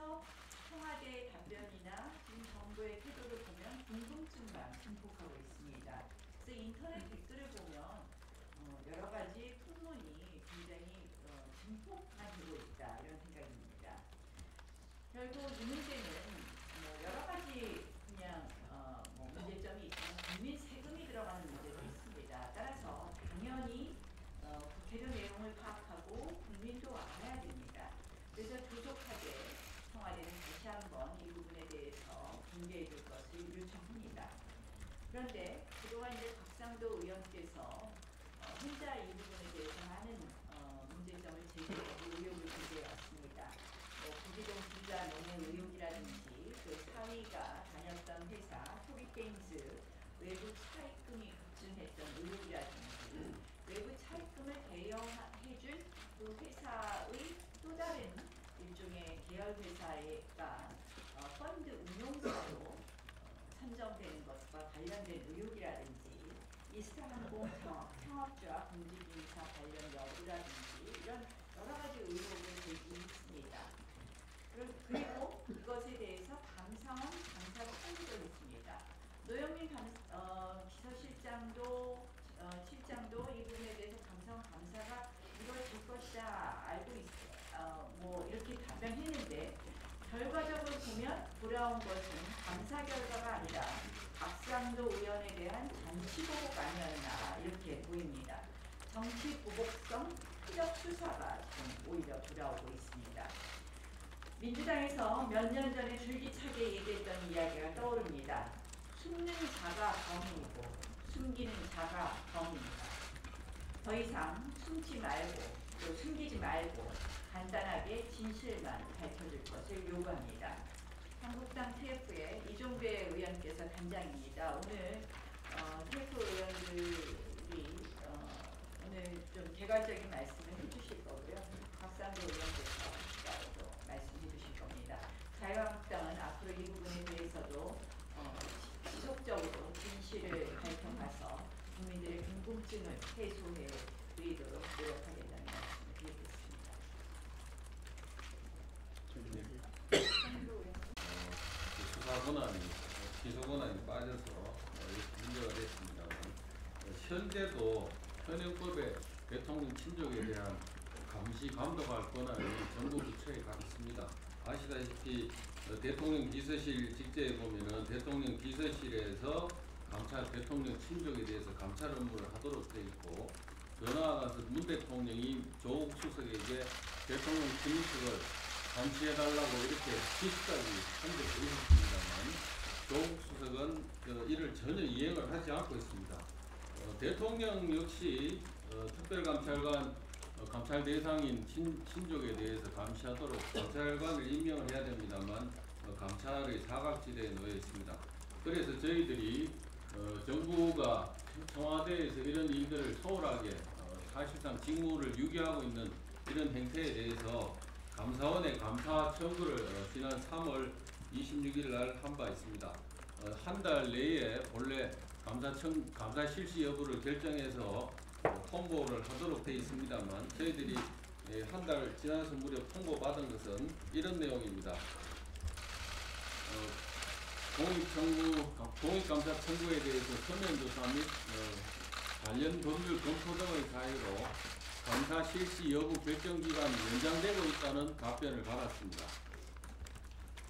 청와대 답변이나 지금 정부의 태도를 보면 궁금증만 증폭하고 있습니다. 그래서 인터넷 댓글을 보면 어, 여러 가지 풍문이 굉장히 어, 증폭되고 있다 이런 생각입니다. 결국 이 문제는 뭐 여러 가지 그냥 어, 뭐 문제점이 있지만 국민 세금이 들어가는 문제도 있습니다. 따라서 당연히 어, 국회도 내용을 파악하고 국민도 알아야 됩니다. 그래서 조속하게 청와대는 다시 한번 이 부분에 대해서 공개해 줄 것을 요청합니다. 그런데 그동안 이제 박상도 의원께서 어, 혼자 이 부분에 대해서 많은 어, 문제점을 제기하고 의혹을 제기해 왔습니다. 뭐 구기동 기자 논의 의혹이라든지 그 사위가 다녔던 회사 토비게임즈 외부 차입금이 급증했던 의혹이라든지 외부 차입금을 대여해준 그 회사의 또 다른 일종의 계열 회사가 어, 펀드 운용사로 어, 선정되는 관련된 의혹이라든지 이스타항공 창업, 창업자 공직인사 관련 여부라든지 이런 여러 가지 의혹을 제기했습니다. 그리고- 이것에 대해서 감사원 감사가 통보를 했습니다. 노영민 감, 어, 비서실장도 어, 실장도 이 부분에 대해서 감사원 감사가 이루어질 것이다 알고 있어. 어, 뭐 이렇게 답변했는데 결과적으로 보면 돌아온 것은 감사 결과 박상도 의원에 대한 정치 보복 아니었나 이렇게 보입니다. 정치 보복성 흔적 수사가 지금 오히려 돌아오고 있습니다. 민주당에서 몇 년 전에 줄기차게 얘기했던 이야기가 떠오릅니다. 숨는 자가 범인이고 숨기는 자가 범인이다. 더 이상 숨지 말고 또 숨기지 말고 간단하게 진실만 밝혀줄 것을 요구합니다. 한국당 TF의 이종배 의원께서 단장입니다. 오늘 어, TF 의원들이 어, 오늘 좀 개괄적인 말씀을 해주실 거고요. 박상도 의원께서 추가로 말씀해 주실 겁니다. 자유한국당은 앞으로 이 부분에 대해서도 어, 지- 지속적으로 진실을 밝혀가서 국민들의 궁금증을 해소해 드리도록 노력하겠다는 말씀을 드리겠습니다. 박상도 의원. 그 수사 권한이 기소 권한이 빠져서 어, 이렇게 문제가 됐습니다만 어, 현행법의 대통령 친족에 대한 감시 감독할 권한이 정부 부처에 가 있습니다. 아시다시피 어, 대통령 비서실 직제에 보면은 대통령 비서실에서 감찰 대통령 친족에 대해서 감찰 업무를 하도록 되어 있고 더 나아가서 문 대통령이 조국 수석에게 대통령 친인척을 감시해달라고 이렇게 지시까지 한 적도 있었습니다만 조국 수석은 그 이를 전혀 이행을 하지 않고 있습니다. 어, 대통령 역시 어, 특별감찰관 어, 감찰 대상인 친, 친족에 대해서 감시하도록 감찰관을 임명을 해야 됩니다만 어, 감찰의 사각지대에 놓여 있습니다. 그래서 저희들이 어, 정부가 청와대에서 이런 일들을 소홀하게 어, 사실상 직무를 유기하고 있는 이런 행태에 대해서 감사원에 감사 청구를 어, 지난 3월 26일 날 한 바 있습니다. 어, 한달 내에 본래 감사 청 감사 실시 여부를 결정해서 어, 통보를 하도록 되어 있습니다만 저희들이 예, 한달 지나서 무려 통보받은 것은 이런 내용입니다. 어, 공익청구, 공익감사 청구에 대해서 서면 조사 및 어, 관련 법률 검토 등의 사유로 감사 실시 여부 결정 기간이 연장되고 있다는 답변을 받았습니다.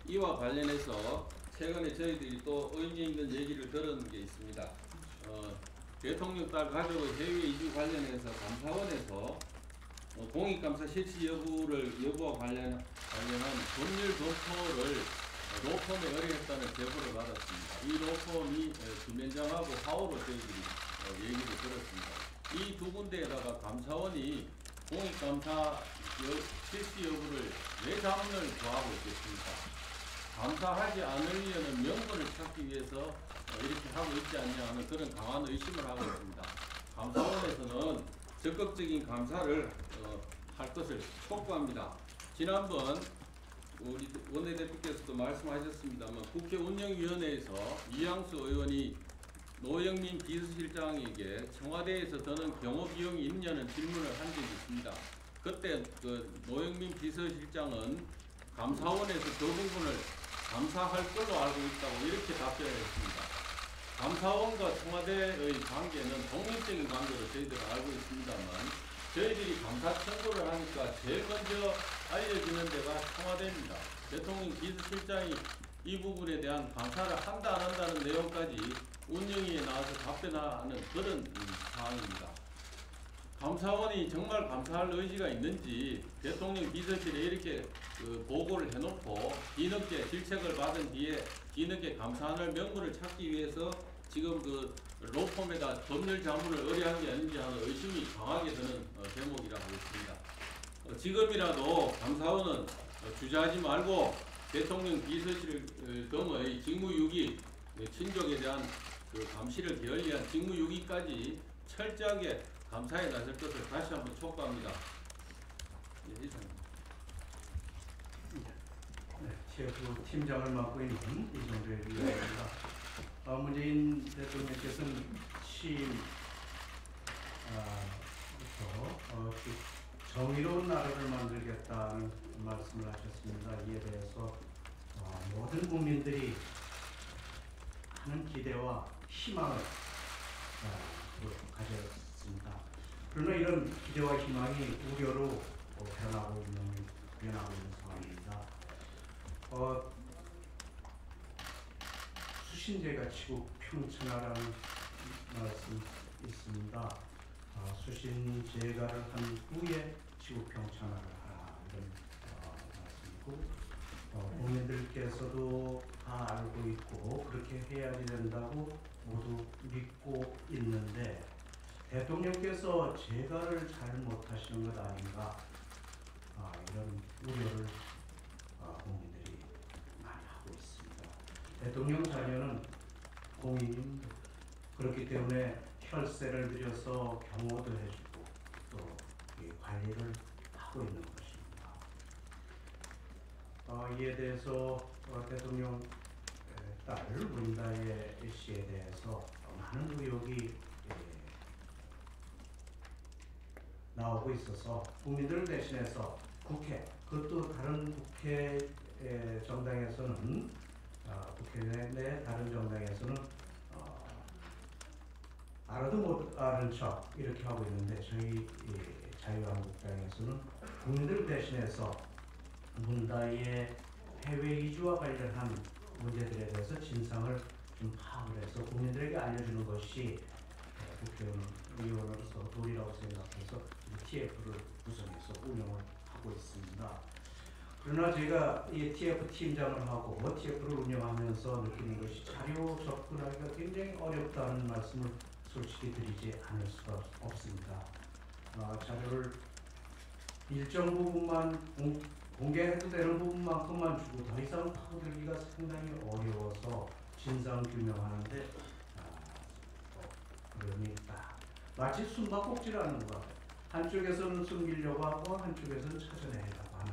이와 관련해서 최근에 저희들이 또 의미 있는 얘기를 들은 게 있습니다. 어, 대통령 딸 가족의 해외 이주 관련해서 감사원에서 어, 공익감사 실시 여부를 여부와 관련 관련한 법률 검토를 어, 로펌에 의뢰했다는 제보를 받았습니다. 이 로펌이 어, 김현장하고 하오로 저희들이 어, 얘기를 들었습니다. 이 두 군데에다가 감사원이 공익감사 여- 실시 여부를 왜 자문을 구하고 있겠습니까? 감사하지 않으려는 명분을 찾기 위해서 어, 이렇게 하고 있지 않냐 하는 그런 강한 의심을 하고 있습니다. 감사원에서는 적극적인 감사를 어, 할 것을 촉구합니다. 지난번 우리 원내대표께서도 말씀하셨습니다만 국회 운영위원회에서 이양수 의원이 노영민 비서실장에게 청와대에서 드는 경호 비용이 있냐는 질문을 한 적이 있습니다. 그때 그 노영민 비서실장은 감사원에서 그 부분을 감사할 걸로 알고 있다고 이렇게 답변했습니다. 감사원과 청와대의 관계는 독립적인 관계로 저희들 알고 있습니다만 저희들이 감사 청구를 하니까 제일 먼저 알려지는 데가 청와대입니다. 대통령 비서실장이 이 부분에 대한 감사를 한다 안 한다는 내용까지 운영위에 나와서 답변하는 그런 음, 상황입니다. 감사원이 정말 감사할 의지가 있는지 대통령 비서실에 이렇게 그 보고를 해놓고 뒤늦게 질책을 받은 뒤에 뒤늦게 감사할 명분을 찾기 위해서 지금 그 로펌에다 법률 자문을 의뢰한 게 아닌지 하는 의심이 강하게 드는 어, 대목이라고 있습니다. 어, 지금이라도 감사원은 어, 주저하지 말고 대통령 비서실 어, 등의 직무유기 어, 친족에 대한 그 감시를 게을리한 직무유기까지 철저하게 감사에 나설 것을 다시 한번 촉구합니다. 예, 이상입니다. 네, TF 팀장을 맡고 있는 이정배 위원입니다. 어, 문재인 대통령께서는 취임 아, 어, 그 정의로운 나라를 만들겠다는 말씀을 하셨습니다. 이에 대해서 어, 모든 국민들이 하는 기대와 희망을 아, 그가 졌습니다. 그러나 이런 기대와 희망이 우려로 어, 변하고 있는 변하고 있는 상황입니다. 어, 수신제가 치고 평천하라는 말씀 있습니다. 어, 수신제가를 한 후에 치고 평천하를 하라 이런 어, 말씀이고 어, 국민들께서도 다 알고 있고 그렇게 해야지 된다고 모두 믿고 있는데 대통령께서 제가를 잘 못하시는 것 아닌가 아, 이런 우려를 아, 국민들이 많이 하고 있습니다. 대통령 자녀는 공인입니다. 그렇기 때문에 혈세를 들여서 경호도 해주고 또이 관리를 하고 있는 것입니다. 어, 이에 대해서 어, 대통령 에, 딸 문다혜 씨에 대해서 많은 의혹이 예, 나오고 있어서 국민들을 대신해서 국회 그것도 다른 국회 에, 정당에서는 아, 국회 내 다른 정당에서는 어, 알아도 못 아는 척 이렇게 하고 있는데 저희 이 자유한국당에서는 국민들을 대신해서 문다의 해외 이주와 관련한 문제들에 대해서 진상을 좀 파악을 해서 국민들에게 알려주는 것이 어, 국회의원 의원으로서 도리라고 TF를 구성해서 운영을 하고 있습니다. 그러나 제가 이 TF 팀장을 하고 TF를 운영하면서 느끼는 것이 자료 접근하기가 굉장히 어렵다는 말씀을 솔직히 드리지 않을 수가 없습니다. 어, 자료를 일정 부분만 공, 공개해도 되는 부분만큼만 주고 더 이상 파고들기가 상당히 어려워서 진상 규명하는데 아, 어, 어려움이 있다. 마치 숨바꼭질 하는 것 같아요. 한쪽에서는 숨기려고 하고 한쪽에서는 찾아내려고 하는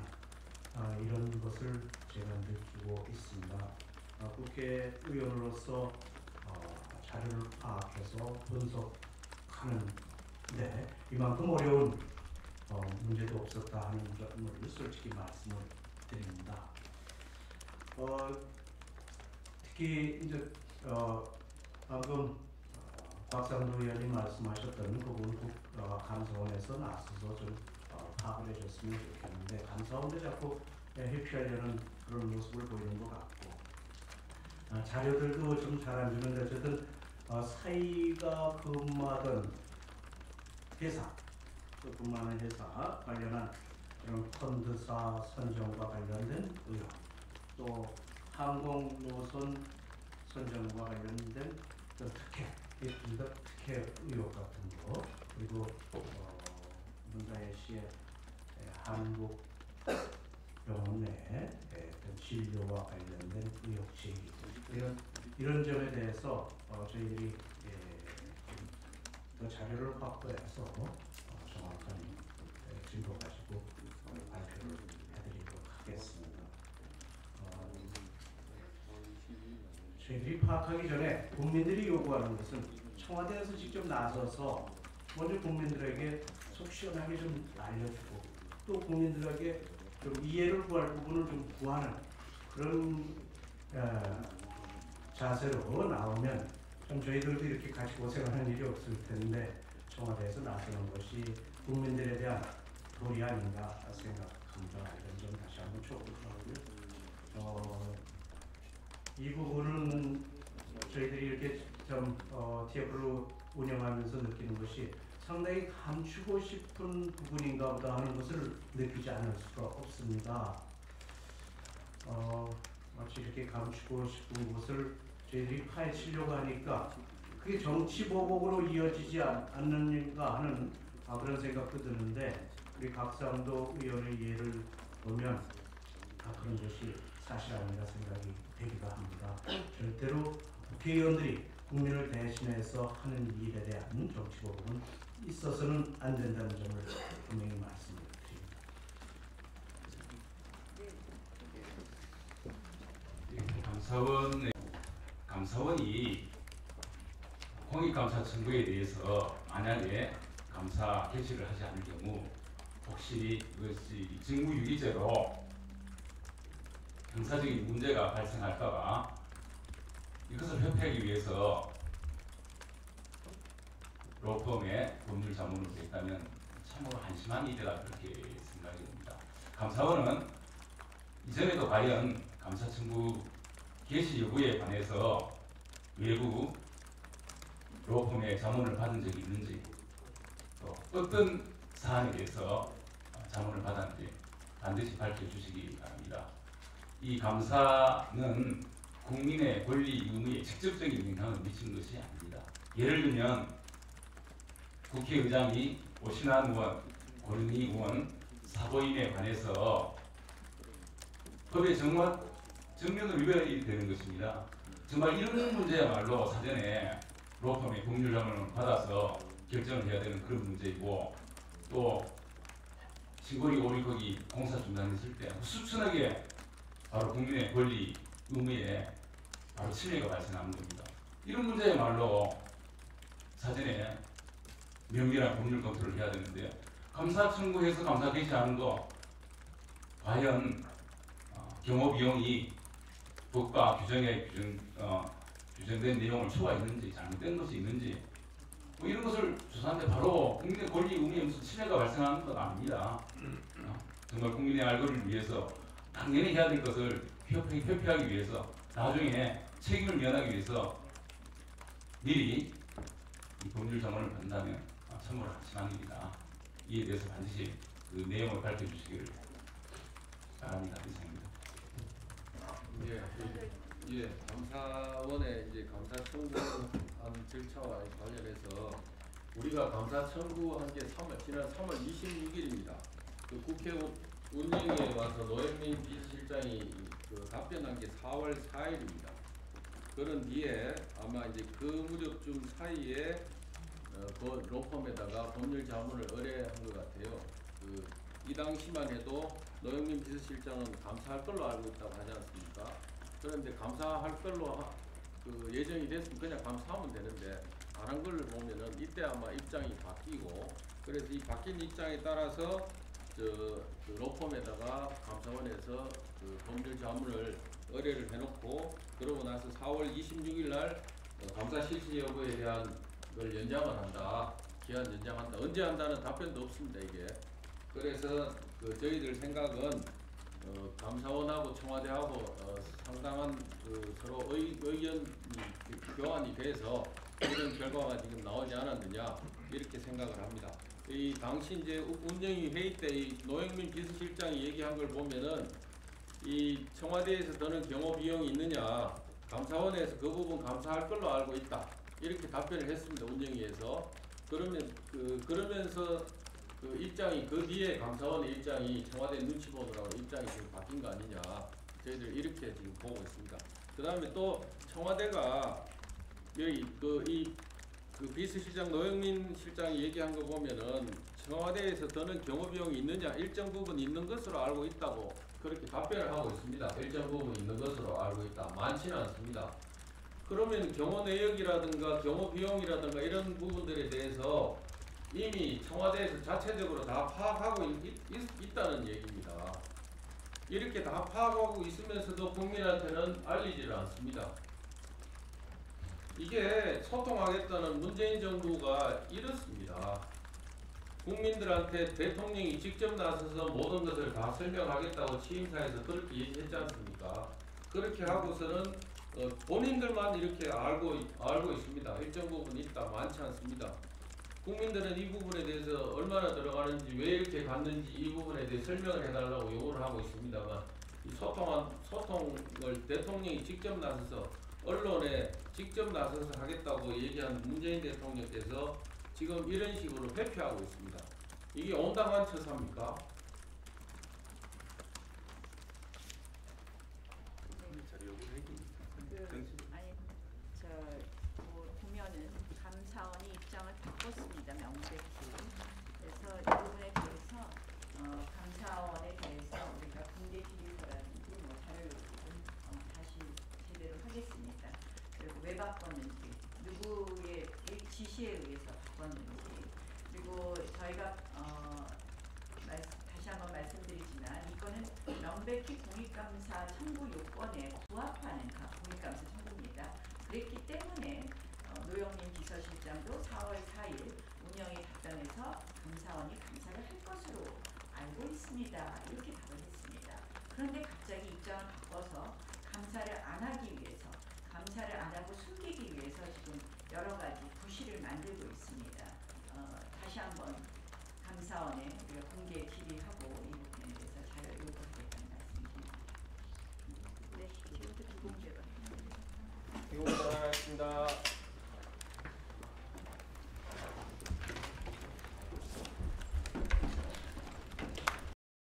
아, 이런 것을 제가 느끼고 있습니다. 아, 국회의원으로서 어, 자료를 파악해서 분석하는데 이만큼 어려운 어, 문제도 없었다 하는 점을 솔직히 말씀을 드립니다. 어, 특히 이제 어, 방금 어, 곽상도 의원님 말씀하셨던 그 부분 국- 어, 감사원에서 나서서 좀 어, 파악을 해줬으면 좋겠는데 감사원도 자꾸 예, 회피하려는 그런 모습을 보이는 것 같고. 아, 자료들도 좀 잘 안 주는데 어쨌든 어, 사이가 근무하던 회사 또 근무하는 회사 관련한 그런 펀드사 선정과 관련된 의혹 또 항공 노선 선정과 관련된 그 특혜 이둘다 특혜 의혹 같은 거 그리고 어, 문다혜 씨의 에, 한국 병원 내 에, 어떤 진료와 관련된 의혹 제기 이런 이런 점에 대해서 어, 저희들이 예, 더 자료를 확보해서 어, 정확한 에, 증거 가지고 어, 발표를 해드리도록 하겠습니다. 어, 저희들이 파악하기 전에 국민들이 요구하는 것은 청와대에서 직접 나서서 먼저 국민들에게 속 시원하게 좀 알려주고 또 국민들에게 좀 이해를 구할 부분을 좀 구하는 그런 어, 자세로 나오면 좀 저희들도 이렇게 같이 고생하는 일이 없을 텐데 청와대에서 나서는 것이 국민들에 대한 도리 아닌가 생각합니다. 이런 점 다시 한번 촉구하고요. 어, 이 부분은 저희들이 이렇게 좀 어, TF를 운영하면서 느끼는 것이 상당히 감추고 싶은 부분인가 보다 하는 것을 느끼지 않을 수가 없습니다. 어, 마치 이렇게 감추고 싶은 것을 저희들이 파헤치려고 하니까 그게 정치 보복으로 이어지지 않- 않는가 하는 아, 그런 생각도 드는데 우리 각상도 의원의 예를 보면 아, 그런 것이 사실 아닌가 생각이 되기도 합니다. 절대로 국회의원들이 국민을 대신해서 하는 일에 대한 정치 보복은 있어서는 안 된다는 점을 분명히 말씀드립니다. 감사원 감사원이 공익감사 청구에 대해서 만약에 감사 개시를 하지 않을 경우 혹시 이것이 직무유기죄로 형사적인 문제가 발생할까봐 이것을 회피하기 위해서 로펌에 법률 자문을 했다면 참으로 한심한 일이라 그렇게 생각이 듭니다. 감사원은 이전에도 과연 감사 청구 개시 여부에 관해서 외부 로펌의 자문을 받은 적이 있는지 또 어떤 사안에 대해서 자문을 받았는지 반드시 밝혀주시기 바랍니다. 이 감사는 국민의 권리 의무에 직접적인 영향을 미치는 것이 아닙니다. 예를 들면 국회의장이 오신환 의원, 권은희 의원 사보임에 관해서 법의 정확 정면으로 위반이 되는 것입니다. 정말 이런 문제야말로 사전에 로펌의 법률 자문을 받아서 결정을 해야 되는 그런 문제이고 또 신고리 오리거기 공사 중단했을 때 수천하게 바로 국민의 권리 의무에 바로 침해가 발생하는 겁니다. 이런 문제야말로 사전에 명밀한 법률 검토를 해야 되는데 감사 청구해서 감사 개시하는 거 과연 어, 경호 비용이 법과 규정에 규정, 어, 규정된 내용을 초과했는지 잘못된 것이 있는지 뭐 이런 것을 조사하는데 바로 국민의 권리 의무에 무슨 침해가 발생하는 건 아닙니다. 어, 정말 국민의 알거리를 위해서 당연히 해야 될 것을 회피, 회피하기 위해서 나중에 책임을 면하기 위해서 미리 이 법률 자문을 받는다면 아, 참으로 한심한 일이다. 이에 대해서 반드시 그 내용을 밝혀 주시기를 바랍니다. 이상입니다. 예, 예, 예, 감사원의 이제 감사 청구한 절차와 관련해서 우리가 감사 청구한 게 3월 지난 3월 26일입니다. 그 국회 운- 운영위에 와서 노영민 비서실장이 그 답변한 게 4월 4일입니다. 그런 뒤에 아마 이제 그 무렵쯤 사이에 어, 그 로펌에다가 법률 자문을 의뢰한 것 같아요. 그 이 당시만 해도 노영민 비서실장은 감사할 걸로 알고 있다고 하지 않습니까? 그런데 감사할 걸로 하- 그 예정이 됐으면 그냥 감사하면 되는데 안 한 걸 보면은 이때 아마 입장이 바뀌고 그래서 이 바뀐 입장에 따라서 저 그 로펌에다가 감사원에서 그 법률 자문을 의뢰를 해놓고 그러고 나서 4월 26일 날 어, 감사 실시 여부에 대한 걸 연장을 한다. 기한 연장한다. 언제 한다는 답변도 없습니다 이게. 그래서 그 저희들 생각은 어, 감사원하고 청와대하고 어, 상당한 그 서로 의, 의견 교환이 돼서 이런 결과가 지금 나오지 않았느냐 이렇게 생각을 합니다. 이 당시 이제 우- 운영위 회의 때이 노영민 비서실장이 얘기한 걸 보면은 이 청와대에서 드는 경호 비용이 있느냐 감사원에서 그 부분 감사할 걸로 알고 있다 이렇게 답변을 했습니다 운영위에서 그러면 그 그러면서 그 입장이 그 뒤에 감사원의 입장이 청와대 눈치 보느라고 입장이 지금 바뀐 거 아니냐 저희들 이렇게 지금 보고 있습니다. 그 다음에 또 청와대가 여기 그이 그 비서실장 노영민 실장이 얘기한 거 보면은 청와대에서 드는 경호 비용이 있느냐 일정 부분 있는 것으로 알고 있다고 그렇게 답변을 하고 있습니다. 일정 부분 있는 것으로 알고 있다. 많지는 않습니다. 그러면 경호 내역이라든가 경호 비용이라든가 이런 부분들에 대해서 이미 청와대에서 자체적으로 다 파악하고 있, 있, 있다는 얘기입니다. 이렇게 다 파악하고 있으면서도 국민한테는 알리지를 않습니다. 이게 소통하겠다는 문재인 정부가 이렇습니다. 국민들한테 대통령이 직접 나서서 모든 것을 다 설명하겠다고 취임사에서 그렇게 얘기했지 않습니까? 그렇게 하고서는 어, 본인들만 이렇게 알고 알고 있습니다. 일정 부분 있다 많지 않습니다. 국민들은 이 부분에 대해서 얼마나 들어가는지 왜 이렇게 갔는지 이 부분에 대해 설명을 해달라고 요구를 하고 있습니다만 이 소통한 소통을 대통령이 직접 나서서 언론에 직접 나서서 하겠다고 얘기한 문재인 대통령께서 지금 이런 식으로 회피하고 있습니다. 이게 온당한 처사입니까? 그, 뭐, 입장을 바꿨습니다 명백히 그래서 이 부분에 대해서 어, 감사원에 대해서 우리가 군대 기밀서라든지 뭐 자료를 좀 어, 다시 제대로 하겠습니다 바꿨는지 누구의 일- 지시에 의해서 바꿨는지 그리고 저희가 어, 말- 다시 한번 말씀드리지만 이거는 명백히 공익감사 청구 요건에 부합하는 가- 공익감사 청구입니다. 그랬기 때문에 어, 노영민 비서실장도 4월 4일 운영에 답변해서 감사원이 감사를 할 것으로 알고 있습니다. 이렇게 답을 했습니다. 그런데 갑자기 입장을 바꿔서 감사를 안 하기 위해서 감사를 안 하고 숨기기 위해서 지금 여러 가지 부실을 만들고 있습니다. 어, 다시 한번 감사원에 우리가 공개 질의하고 이 부분에 대해서 자료 요구하겠다는 말씀드립니다. 네, 지금부터 비공개로. 이거 하겠습니다.